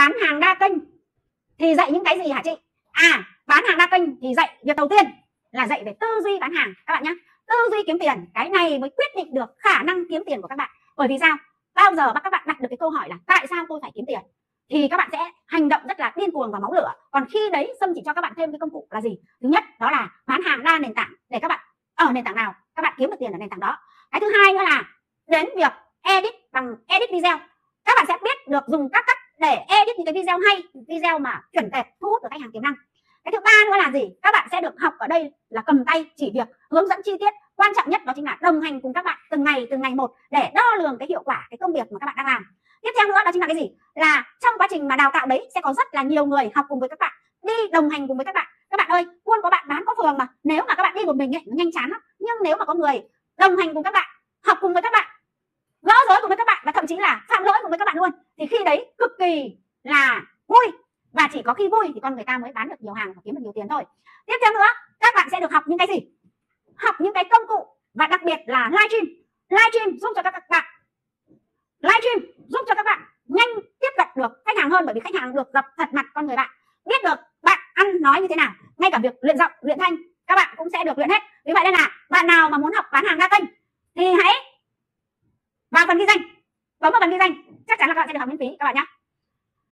bán hàng đa kênh thì dạy những cái gì hả chị? À bán hàng đa kênh thì dạy việc đầu tiên là dạy về tư duy bán hàng. Các bạn nhé tư duy kiếm tiền, cái này mới quyết định được khả năng kiếm tiền của các bạn. Bởi vì sao? Bao giờ các bạn đặt được cái câu hỏi là tại sao tôi phải kiếm tiền? Thì các bạn sẽ hành động rất là điên cuồng và máu lửa. Còn khi đấy, sâm chỉ cho các bạn thêm cái công cụ là gì? Thứ nhất, đó là bán hàng đa nền tảng để các bạn ở nền tảng nào? Các bạn kiếm được tiền ở nền tảng đó. Cái thứ hai nữa là đến việc edit bằng edit video. Các bạn sẽ biết được dùng các cách để edit những cái video hay video mà chuẩn đẹp, thu hút được khách hàng tiềm năng. Cái thứ ba nữa là gì? Các bạn sẽ được học ở đây là cầm tay chỉ việc, hướng dẫn chi tiết. Quan trọng nhất đó chính là đồng hành cùng các bạn từng ngày từng ngày một để đo lường cái hiệu quả, cái công việc mà các bạn đang làm. Tiếp theo nữa đó chính là cái gì? Là trong quá trình mà đào tạo đấy sẽ có rất là nhiều người học cùng với các bạn, đi đồng hành cùng với các bạn. Các bạn ơi, buôn có bạn, bán có phường mà. Nếu mà các bạn đi một mình ấy, nó nhanh chán lắm. Nhưng nếu mà có người đồng hành cùng các bạn, học cùng với các bạn, gỡ rối cùng với các bạn và thậm chí là phạm lỗi cùng với các bạn luôn thì khi đấy cực kỳ là vui. Và chỉ có khi vui thì con người ta mới bán được nhiều hàng và kiếm được nhiều tiền thôi. Tiếp theo nữa, các bạn sẽ được học những cái gì? Học những cái công cụ và đặc biệt là livestream livestream giúp cho các bạn. Livestream giúp cho các bạn nhanh tiếp cận được khách hàng hơn bởi vì khách hàng được gặp thật mặt con người bạn. Biết được bạn ăn nói như thế nào. Ngay cả việc luyện giọng, luyện thanh, các bạn cũng sẽ được luyện hết. Vì vậy nên là bạn nào mà muốn học bán hàng đa kênh thì hãy vào phần ghi danh. Bấm vào phần ghi danh chắc chắn là các bạn sẽ được học miễn phí các bạn nhé